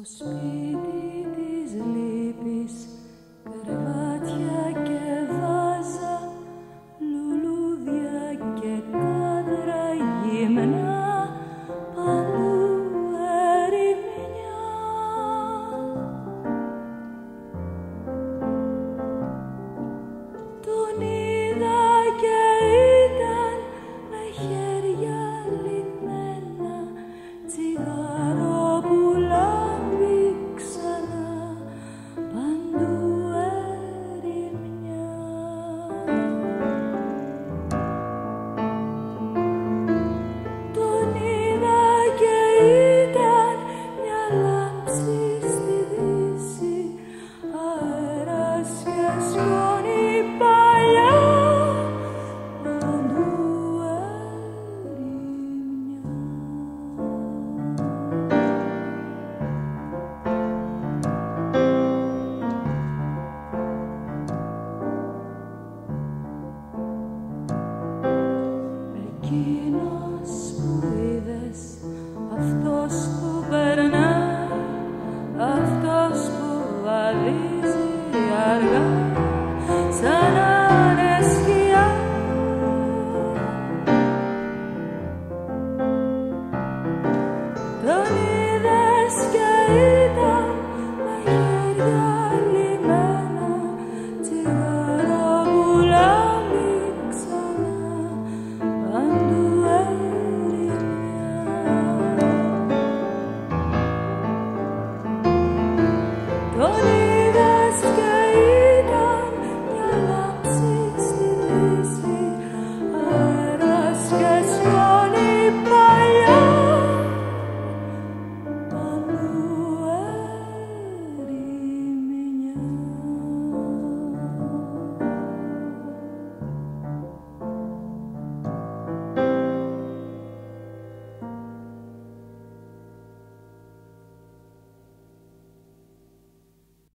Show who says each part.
Speaker 1: sospiri Ειρηνό που είδες, αυτός που περνά, αυτός που βαλίζει αργά.